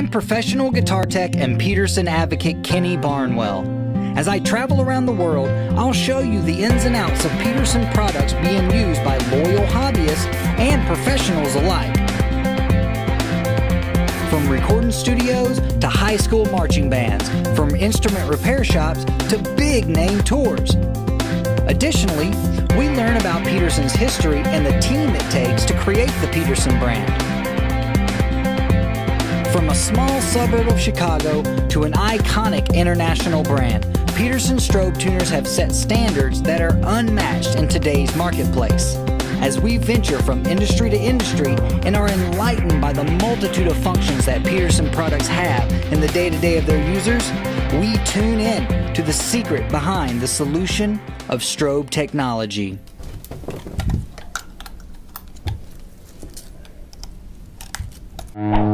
professional guitar tech and Peterson advocate Kenny Barnwell. As I travel around the world, I'll show you the ins and outs of Peterson products being used by loyal hobbyists and professionals alike. From recording studios to high school marching bands, from instrument repair shops to big name tours. Additionally, we learn about Peterson's history and the team it takes to create the Peterson brand. A small suburb of Chicago to an iconic international brand, Peterson strobe tuners have set standards that are unmatched in today's marketplace. As we venture from industry to industry and are enlightened by the multitude of functions that Peterson products have in the day to day of their users, we tune in to the secret behind the solution of strobe technology. Mm-hmm.